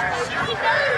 Yes.